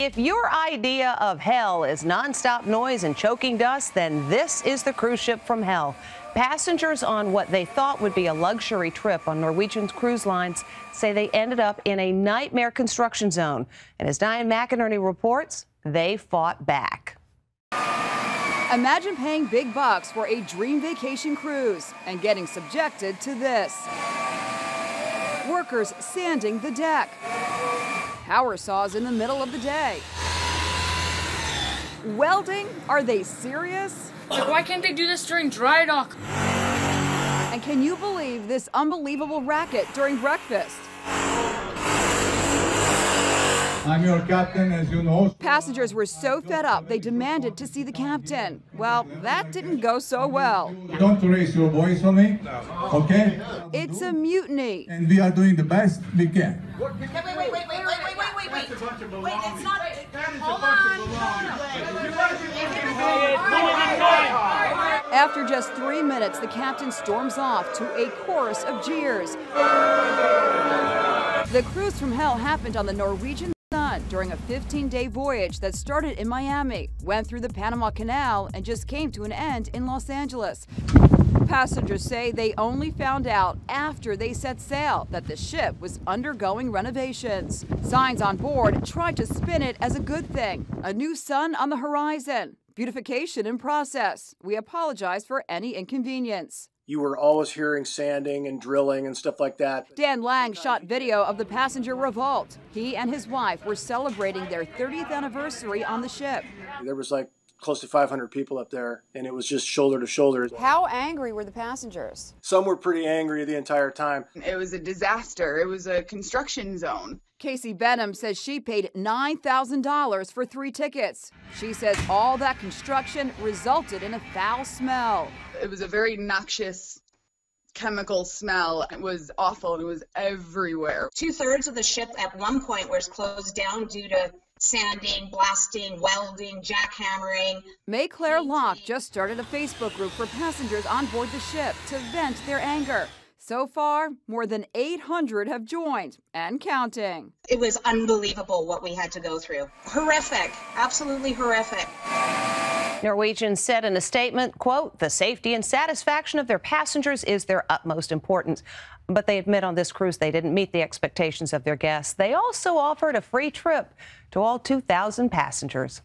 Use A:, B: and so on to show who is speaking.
A: If your idea of hell is nonstop noise and choking dust, then this is the cruise ship from hell. Passengers on what they thought would be a luxury trip on Norwegian's cruise lines say they ended up in a nightmare construction zone. And as Diane McInerney reports, they fought back.
B: Imagine paying big bucks for a dream vacation cruise and getting subjected to this. Workers sanding the deck power saws in the middle of the day. Welding? Are they serious?
C: Like, why can't they do this during dry dock?
B: And can you believe this unbelievable racket during breakfast?
D: I'm your captain, as you know.
B: Passengers were so fed up they demanded to see the captain. Well, that didn't go so well.
D: Don't raise your voice on me, okay?
B: It's a mutiny.
D: And we are doing the best we can.
E: Wait, wait, wait, wait. Hold on.
B: After just three minutes, the captain storms off to a chorus of jeers. The cruise from hell happened on the Norwegian Sun during a 15-day voyage that started in Miami, went through the Panama Canal, and just came to an end in Los Angeles. Passengers say they only found out after they set sail that the ship was undergoing renovations. Signs on board tried to spin it as a good thing. A new sun on the horizon. Beautification in process. We apologize for any inconvenience.
F: You were always hearing sanding and drilling and stuff like that.
B: Dan Lang shot video of the passenger revolt. He and his wife were celebrating their 30th anniversary on the ship.
F: There was like close to 500 people up there, and it was just shoulder to shoulder.
B: How angry were the passengers?
F: Some were pretty angry the entire time.
G: It was a disaster. It was a construction zone.
B: Casey Benham says she paid $9,000 for three tickets. She says all that construction resulted in a foul smell.
G: It was a very noxious chemical smell. It was awful and it was everywhere.
E: Two thirds of the ship at one point was closed down due to sanding, blasting, welding, jackhammering.
B: May Claire Locke just started a Facebook group for passengers on board the ship to vent their anger. So far, more than 800 have joined and counting.
E: It was unbelievable what we had to go through. Horrific, absolutely horrific.
A: Norwegian said in a statement, quote, the safety and satisfaction of their passengers is their utmost importance. But they admit on this cruise they didn't meet the expectations of their guests. They also offered a free trip to all 2,000 passengers.